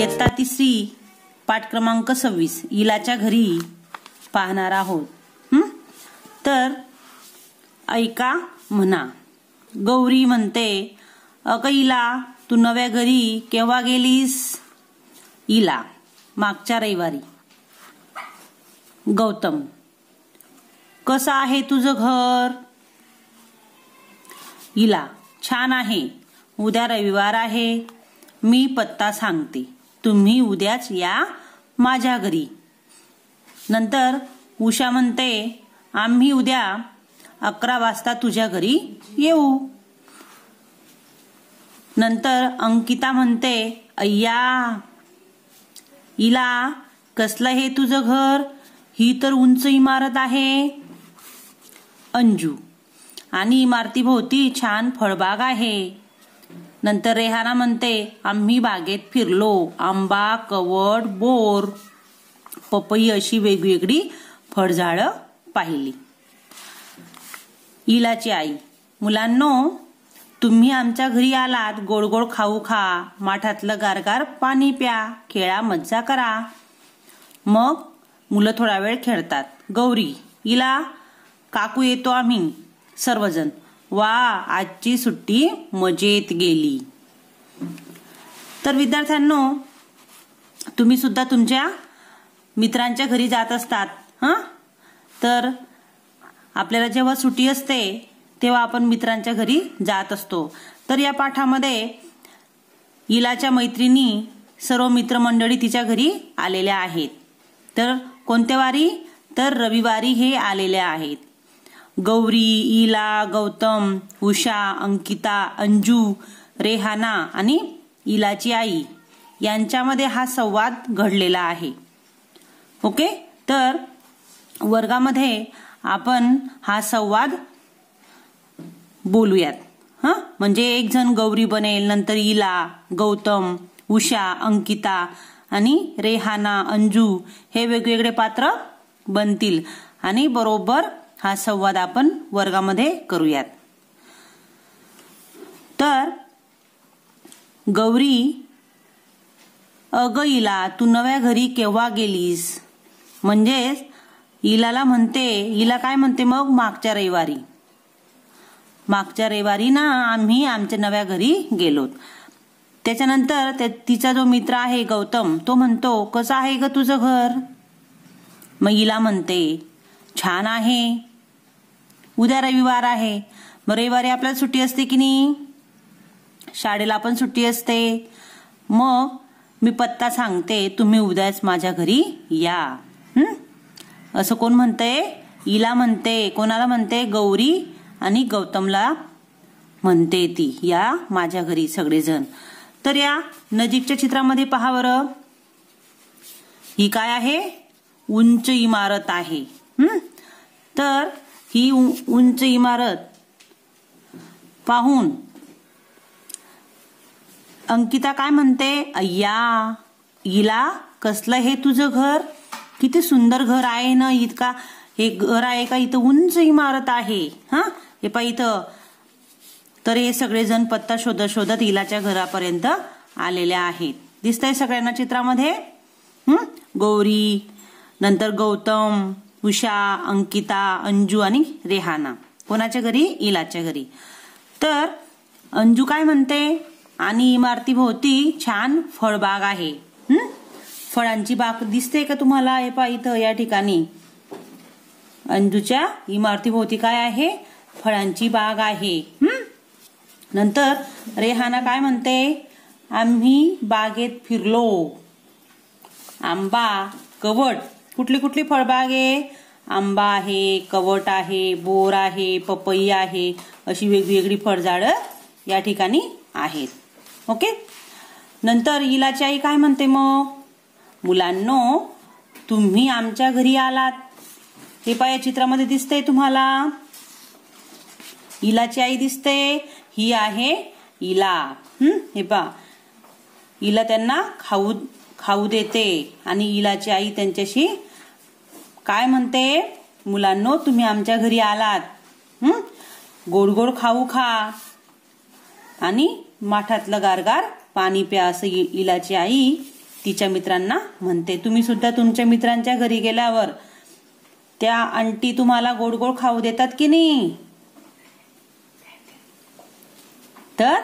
इयत्ता तिसरी पाठ क्रमांक सव्वीस. इलाच्या घरी पाहणार आहोत. तर ऐका म्हणा. गौरी म्हणते अक इला तू नव्या घरी केव्हा गेलीस? इला मागच्या रविवारी. गौतम कसं आहे तुझं घर? इला छान आहे. उद्या रविवार आहे. मी पत्ता सांगते. तुम्ही उद्याच या माझ्या घरी. नंतर उषा म्हणते आम्ही उद्या अकरा वाजता तुझ्या घरी येऊ. नंतर अंकिता म्हणते अय्या इला कसलं हे तुझं घर? ही तर उंच इमारत आहे. अंजू आणि इमारतीभोवती छान फळबाग आहे. नंतर रेहाना म्हणते आम्ही बागेत फिरलो. आंबा कवड बोर पपई अशी वेगवेगळी फळझाडं पाहिली. इलाची आई मुलांनो तुम्ही आमच्या घरी आलात. गोड गोड खाऊ खा. माठातलं गारगार पाणी प्या. खेळा मज्जा करा. मग मुलं थोडा वेळ खेळतात. गौरी इला काकू येतो आम्ही सर्वजण. वा आजची सुट्टी मजेत गेली. तर विद्यार्थ्यांनो तुम्ही सुद्धा तुमच्या मित्रांच्या घरी जात असतात हां? तर आपल्याला जेव्हा सुट्टी असते तेव्हा आपण मित्रांच्या घरी जात असतो. तर या पाठामध्ये इलाच्या मैत्रिणी सर्व मित्रमंडळी तिच्या घरी आलेल्या आहेत. तर कोणत्या वारी? तर रविवारी हे आलेल्या आहेत. गौरी इला गौतम उषा अंकिता अंजू रेहाना आणि इलाची आई यांच्यामध्ये हा संवाद घडलेला आहे. ओके? तर वर्गामध्ये आपण हा संवाद बोलूयात. हा? म्हणजे एक जण गौरी बनेल नंतर इला गौतम उषा अंकिता आणि रेहाना अंजू हे वेगवेगळे पात्र बनतील. आणि बरोबर हा संवाद आपण वर्गामध्ये करूयात. तर गौरी अग इला तू नव्या घरी केव्हा गेलीस? म्हणजेच इलाला म्हणते इला काय म्हणते मग मागच्या रविवारी? मागच्या रविवारी ना आम्ही आमच्या नव्या घरी गेलोत. त्याच्यानंतर तिचा जो मित्र आहे गौतम तो म्हणतो कसं आहे ग तुझं घर? मग इला म्हणते छान आहे. उद्या रविवार आहे. मग रविवारी आपल्याला सुट्टी असते की नाही? शाळेला पण सुट्टी असते. मग मी पत्ता सांगते तुम्ही उद्याच माझ्या घरी या. असं कोण म्हणतंय? इला म्हणते कोणाला म्हणते? गौरी आणि गौतमला म्हणते ती. या माझ्या घरी सगळेजण. तर या नजीकच्या चित्रामध्ये पहा बरं. ही काय आहे? उंच इमारत आहे. तर ही उंच इमारत पाहून अंकिता काय म्हणते? अय्या हिला कसलं हे तुझं घर? किती सुंदर घर आहे ना इतका हे घर आहे का? इथं उंच इमारत आहे हा? हे पा इथं. तर हे सगळेजण पत्ता शोधत शोधत इलाच्या घरापर्यंत आलेले आहेत. दिसतंय सगळ्यांना चित्रामध्ये? गौरी नंतर गौतम उषा अंकिता अंजू आणि रेहाना. कोणाच्या घरी? इलाच्या घरी. तर अंजू काय म्हणते? आणि इमारतीभोवती छान फळबाग आहे. फळांची बाग दिसते का तुम्हाला? हे पा इथं या ठिकाणी. अंजूच्या इमारतीभोवती काय आहे? फळांची बाग आहे. नंतर रेहाना काय म्हणते? आम्ही बागेत फिरलो. आंबा कवट कुठली कुठली फळबाग आहे? आंबा आहे कवट आहे बोर आहे पपई आहे अशी वेगवेगळी फळझाडं या ठिकाणी आहेत. ओके? नंतर इलाची आई काय म्हणते मग? मुलांनो तुम्ही आमच्या घरी आलात. हे पा या चित्रामध्ये दिसतंय तुम्हाला. इलाची आई दिसते ही आहे इला. हम्म हे पा इला त्यांना खाऊ खाऊ देते आणि इलाची आई त्यांच्याशी काय म्हणते? मुलांनो तुम्ही आमच्या घरी आलात. गोड गोड खाऊ खा. आणि माठातलं गारगार पाणी प्या असं इलाची आई तिच्या मित्रांना म्हणते. तुम्ही सुद्धा तुमच्या मित्रांच्या घरी गेल्यावर त्या आंटी तुम्हाला गोड गोड खाऊ देतात की नाही? तर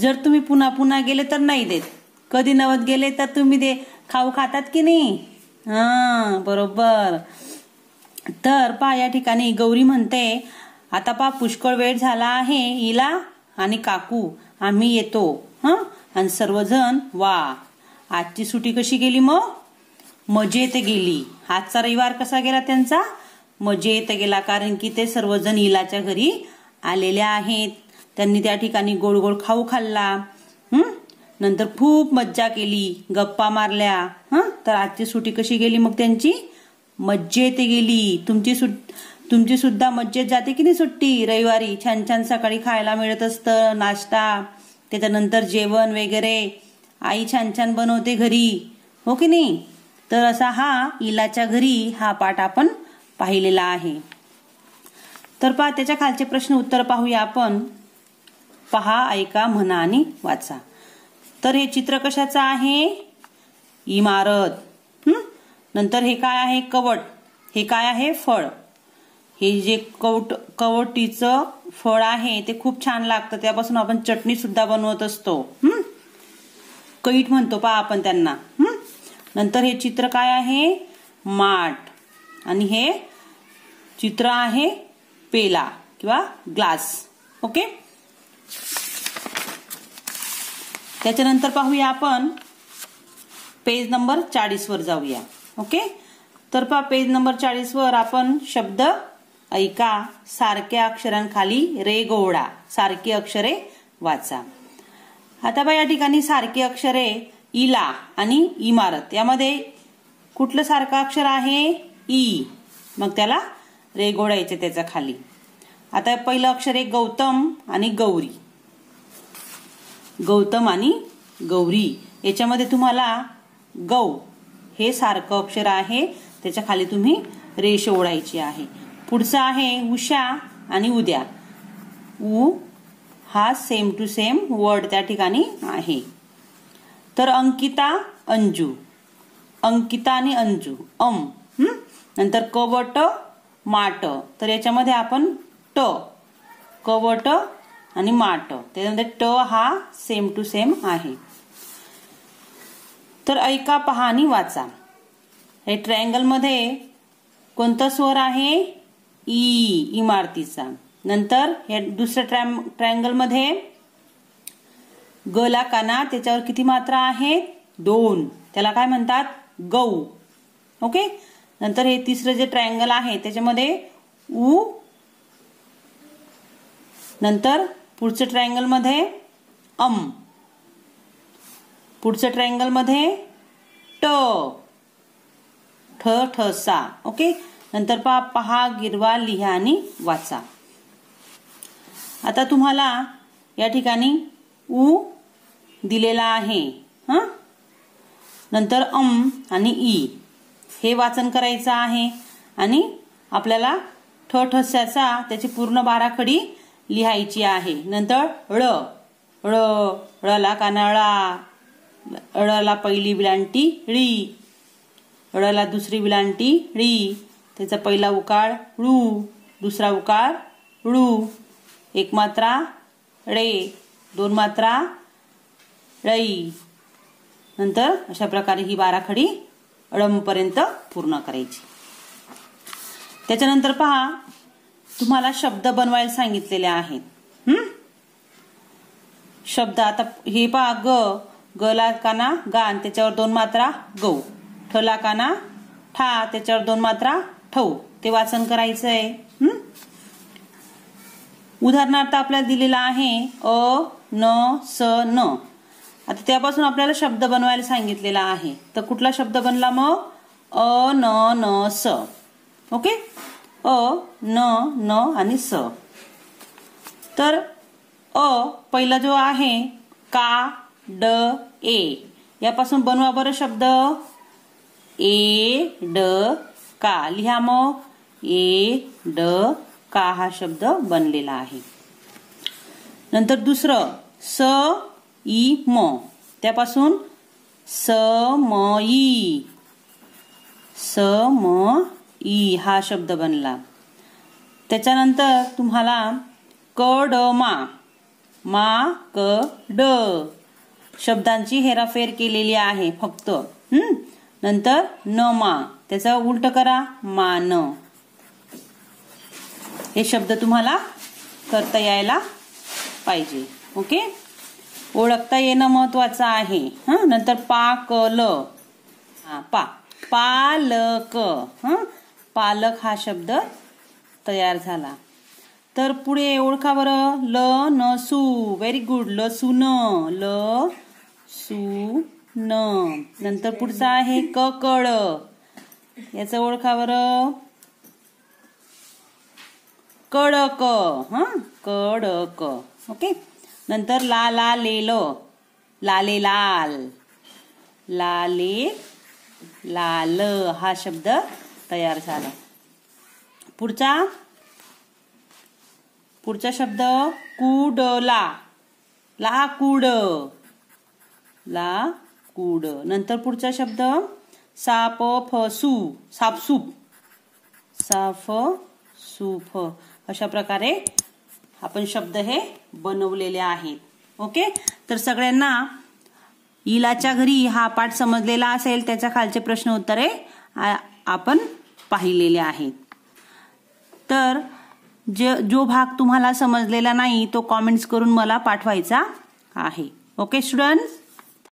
जर तुम्ही पुन्हा पुन्हा गेले तर नाही देत. कधी नवत गेले तर तुम्ही दे खाऊ खातात की नाही? हा बरोबर. तर पा या ठिकाणी गौरी म्हणते आता पा पुष्कळ वेळ झाला आहे इला आणि काकू आम्ही येतो. हा? आणि सर्वजण वा आजची सुटी कशी गेली मग? मजेत गेली. आजचा रविवार कसा गेला त्यांचा? मजेत गेला कारण की ते सर्वजण इलाच्या घरी आलेले आहेत. त्यांनी त्या ठिकाणी गोड गोड खाऊ खाल्ला. हम्म नंतर खूप मज्जा केली. गप्पा मारल्या. हं? तर आजची सुटी कशी गेली मग त्यांची? मज्जेत गेली. तुमची सुट तुमची सुद्धा मज्जेत जाते की नाही सुट्टी? रविवारी छान छान सकाळी खायला मिळत असतं नाश्ता त्याच्यानंतर जेवण वगैरे. आई छान छान बनवते घरी. हो की नाही? तर असा हा इलाच्या घरी हा पाठ आपण पाहिलेला आहे. तर पहा त्याच्या खालचे प्रश्न उत्तर पाहूया आपण. पहा ऐका म्हणा आणि वाचा. तर हे चित्र कशाचं आहे? इमारत. नंतर हे काय आहे? कवट. हे काय आहे? फळ. हे जे कवट कवटीचं फळ आहे ते खूप छान लागतं. त्यापासून आपण चटणी सुद्धा बनवत असतो. हम्म कैट म्हणतो पहा आपण त्यांना. नंतर हे चित्र काय आहे? माठ. आणि हे चित्र आहे पेला किंवा ग्लास. ओके? त्याच्यानंतर पाहूया आपण. पेज नंबर चाळीसवर जाऊया. ओके तर पहा पेज नंबर चाळीसवर आपण शब्द ऐका. सारख्या अक्षरांखाली रे गोवडा. सारखी अक्षरे वाचा. आता बा या ठिकाणी सारखी अक्षरे इला आणि इमारत. यामध्ये कुठलं सारखं अक्षर आहे? ई. मग त्याला रे गोडायचे त्याच्याखाली आता पहिलं अक्षर आहे गौतम आणि गौरी. गौतम आणि गौरी. याच्यामध्ये तुम्हाला गौ हे सारखं अक्षर आहे. त्याच्याखाली तुम्ही रेष ओढायची आहे. पुढचं आहे उषा आणि उद्या. उ हा सेम टू सेम वर्ड त्या ठिकाणी आहे. तर अंकिता अंजू. अंकिता आणि अंजू. अम नंतर कवट माट. तर याच्यामध्ये आपण ट कवट आणि माट. त्याच्यामध्ये ट हा सेम टू सेम आहे. तर ऐका पहा आणि वाचा. हे ट्रायंगलमध्ये कोणता स्वर आहे? ई इमारतीचा. नंतर या दुसऱ्या ट्रायंगलमध्ये गला काना त्याच्यावर किती मात्रा आहे दोन. त्याला काय म्हणतात? गौ. ओके? नंतर हे तिसरं जे ट्रायंगल आहे त्याच्यामध्ये उ नंतर पुढचं ट्रायंगलमध्ये अम. पुढचं ट्रायंगलमध्ये ट. ठ ठसा ओके नंतर पहा पहा गिरवा लिहा आणि वाचा. आता तुम्हाला या ठिकाणी उ दिलेला आहे. हा? नंतर अम आणि ई हे वाचन करायचं आहे. आणि आपल्याला ठ ठस्याचा त्याची पूर्ण बाराखडी लिहायची आहे. नंतर ळ. ळ ळला कानाळा. ळला पहिली विलांटी ळी. ळला दुसरी विलांटी ळी. त्याचा पहिला उकाळ ळू. दुसरा उकाळ ळू. एक मात्रा ळे. दोन मात्रा रई नंतर अशा प्रकारे ही बाराखडी अडमपर्यंत पूर्ण करायची. त्याच्यानंतर पहा तुम्हाला शब्द बनवायला सांगितलेले आहेत. शब्द आता हे पहा ग गला काना गान त्याच्यावर दोन मात्रा गौ. ठला काना ठा त्याच्यावर दोन मात्रा ठऊ ते वाचन करायचं आहे उदाहरणार्थ आपल्याला दिलेला आहे अ न स न. आता त्यापासून आपल्याला शब्द बनवायला सांगितलेला आहे. तर कुठला शब्द बनला मग? अ न न स. ओके? अ न न आणि स. तर अ पहिला जो आहे का ड ए. यापासून बनवा बरं शब्द. ए ड का. लिहा मग. ए ड का हा शब्द बनलेला आहे. नंतर दुसरं स ई म. त्यापासून स म ई स म ई हा शब्द बनला. त्याच्यानंतर तुम्हाला क ड मा मा क ड शब्दांची हेराफेर केलेली आहे फक्त. हम्म नंतर न मा. त्याचा उलट करा मान. हे शब्द तुम्हाला करता यायला पाहिजे. ओके? ओळखता येणं महत्वाचं आहे. हा? नंतर पा क ल पा. पालक. हा? पालक हा शब्द तयार झाला. तर पुढे ओळखा बरं. ल न सु. व्हेरी गुड ल सु न. ल सु न. नंतर पुढचा आहे क कळ याचं ओळखा बरं. कडक. हा? कडक. ओके? नंतर ला ला लेल. लाले लाल लाले लाल हा शब्द तयार झाला. पुढचा? पुढचा शब्द कुडला. ला ला कूड. नंतर पुढचा शब्द साप फसू सापसूप. साफ सुफ अशा प्रकारे आपण शब्द हे बनवलेले आहेत. ओके? तर सगळ्यांना इलाच्या घरी हा पाठ समजलेला असेल त्याच्या खालचे प्रश्न उत्तरे आपण पाहिलेले आहेत. तर जे जो भाग तुम्हाला समजलेला नाही तो कॉमेंट्स करून मला पाठवायचा आहे. Okay students